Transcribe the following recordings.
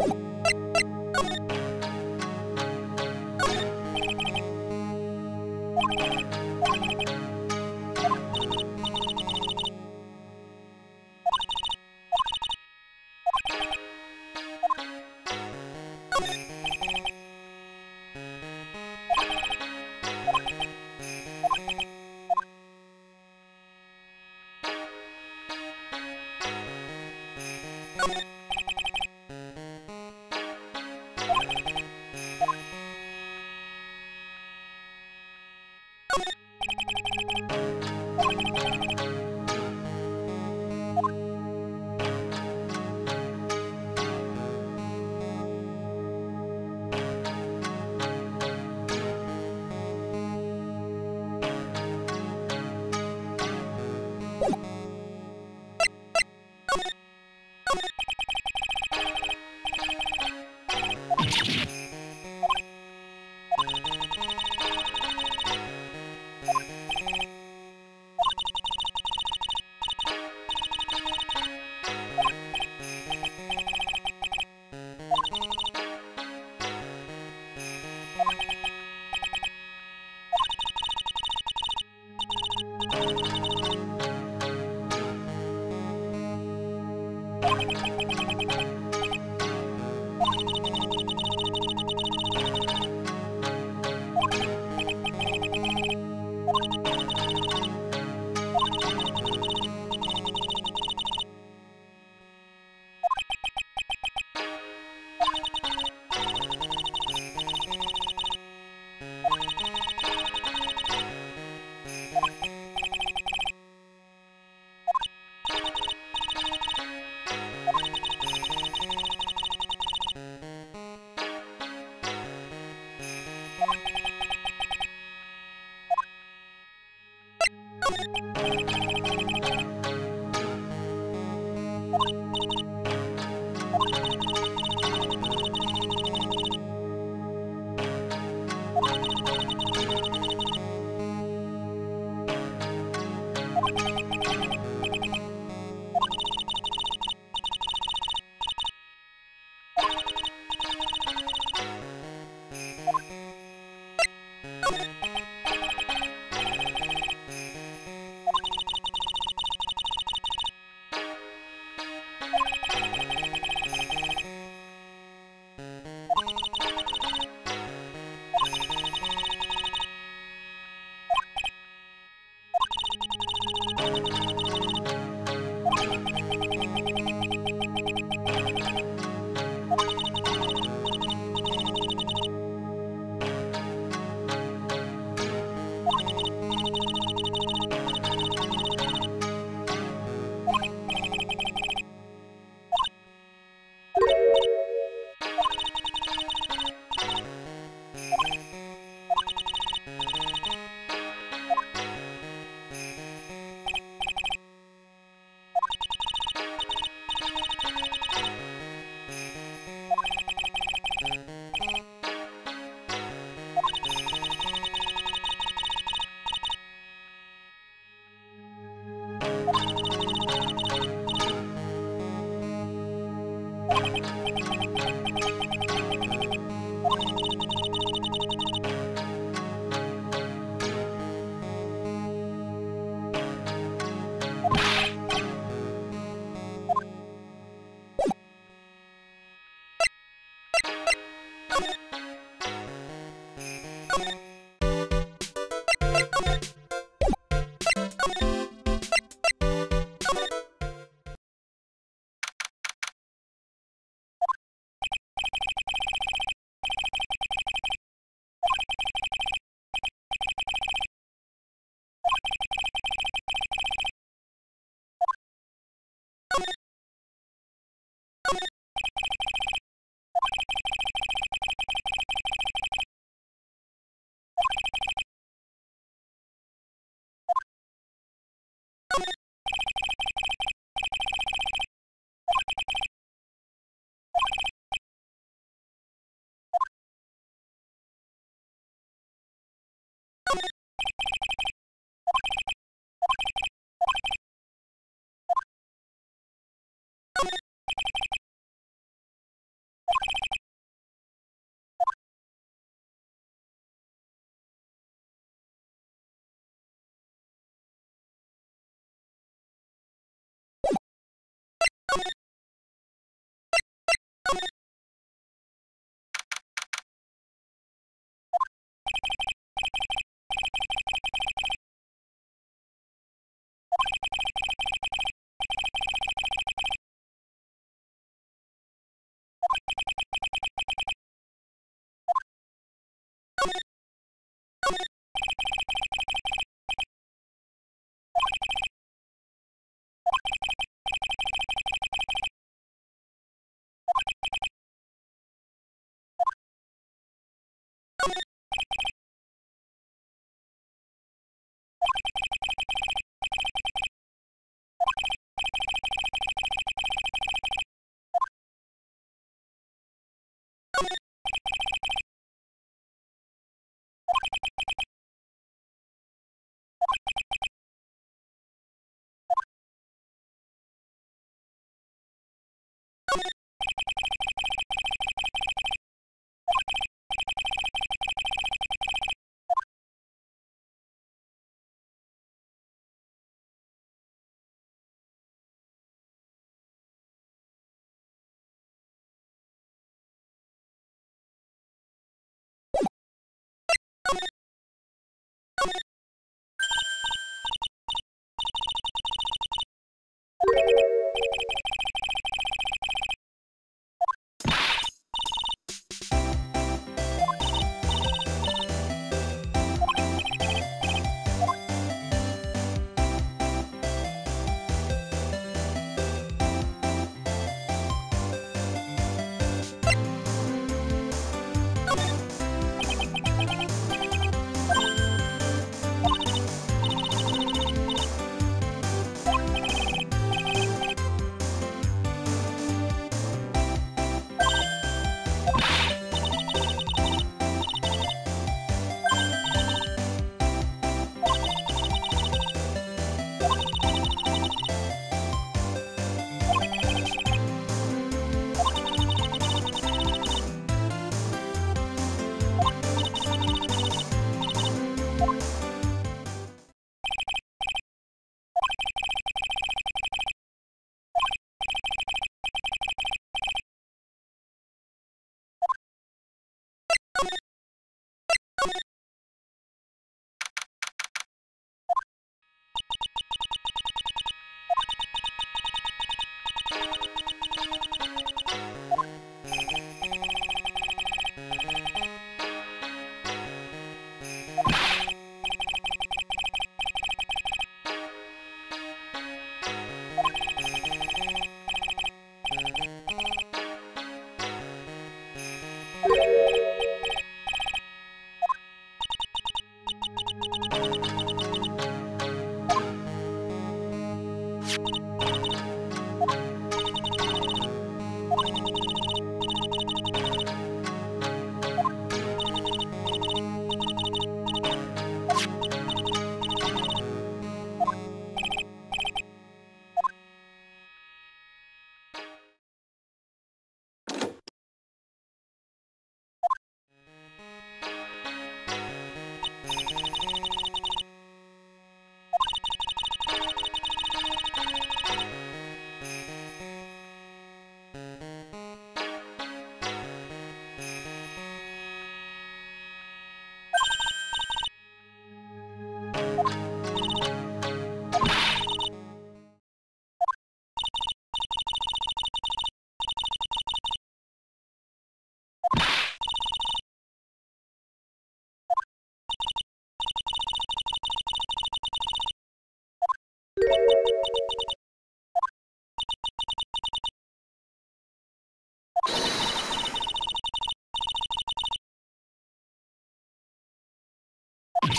you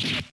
you